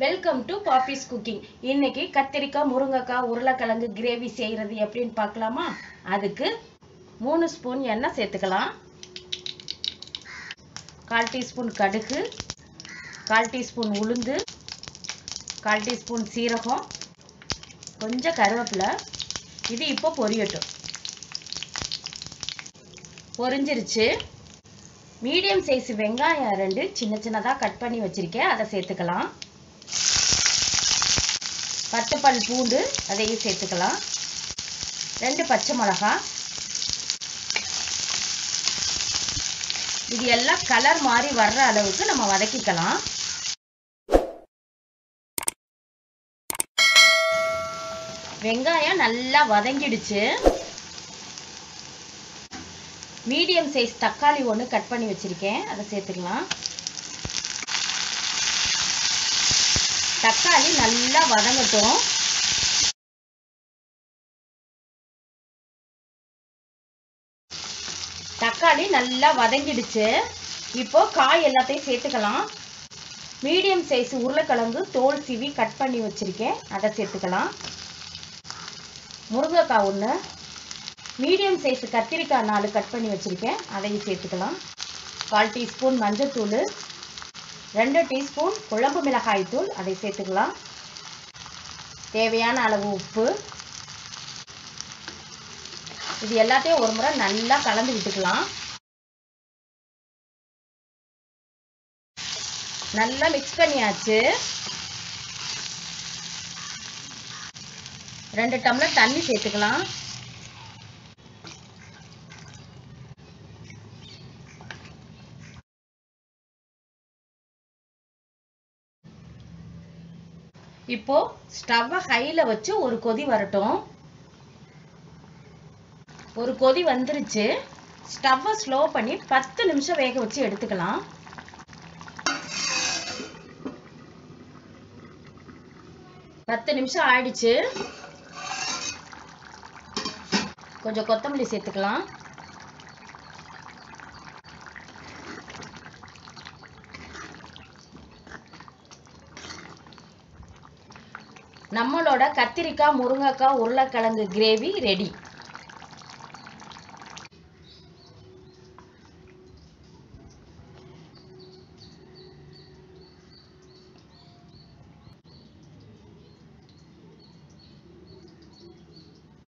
Welcome to பாப்பிஸ் cooking இன்னைக்கு கத்திரிக்காய் முருங்கைக்காய் உருளைக்கிழங்கு கிரேவி செய்கிறது எப்படின்னு பார்க்கலாமா? அதுக்கு மூணு ஸ்பூன் எண்ணெய் சேர்த்துக்கலாம். கால் டீஸ்பூன் கடுகு கால் டீஸ்பூன் உளுந்து கால் டீஸ்பூன் சீரகம் கொஞ்சம் கருவேப்பிலை. இது இப்போ பொரியட்டும். பொரிஞ்சிருச்சு. மீடியம் சைஸ் வெங்காயம் ரெண்டு சின்ன சின்னதாக கட் பண்ணி வச்சுருக்கேன். அதை சேர்த்துக்கலாம். பத்து பல் பூண்டு அதையும் சேர்த்துக்கலாம். ரெண்டு பச்சை மிளகா. இது எல்லாம் கலர் மாதிரி வர்ற அளவுக்கு நம்ம வதக்கிக்கலாம். வெங்காயம் நல்லா வதங்கிடுச்சு. மீடியம் சைஸ் தக்காளி ஒன்று கட் பண்ணி வச்சுருக்கேன். அதை சேர்த்துக்கலாம். தக்காளி நல்லா வதங்கட்டும். தக்காளி நல்லா வதங்கிடுச்சு. இப்போ காய் எல்லாத்தையும் சேர்த்துக்கலாம். மீடியம் சைஸ் உருளைக்கிழங்கு தோல் சீவி கட் பண்ணி வச்சுருக்கேன். அதை சேர்த்துக்கலாம். முருங்கைக்காய் ஒன்று மீடியம் சைஸ் கத்திரிக்காய் நாலு கட் பண்ணி வச்சுருக்கேன். அதையும் சேர்த்துக்கலாம். கால் டீஸ்பூன் மஞ்சத்தூள். ரெண்டு டீஸ்பூன் குழம்பு மிளகாய் தூள் அதை சேர்த்துக்கலாம். தேவையான அளவு உப்பு. இது எல்லாத்தையும் ஒரு முறை நல்லா கலந்து விட்டுக்கலாம். நல்லா மிக்ஸ் பண்ணியாச்சு. ரெண்டு டம்ளர் தண்ணி சேர்த்துக்கலாம். இப்போ ஸ்டவ்வை ஹையில் வச்சு ஒரு கொதி வரட்டும். ஒரு கொதி வந்துருச்சு. ஸ்டவ்வை ஸ்லோ பண்ணி பத்து நிமிஷம் வேக வச்சு எடுத்துக்கலாம். பத்து நிமிஷம் ஆயிடுச்சு. கொஞ்சம் கொத்தமல்லி சேர்த்துக்கலாம். நம்மளோட கத்திரிக்காய் முருங்கைக்காய் உருளைக்கிழங்கு கிரேவி ரெடி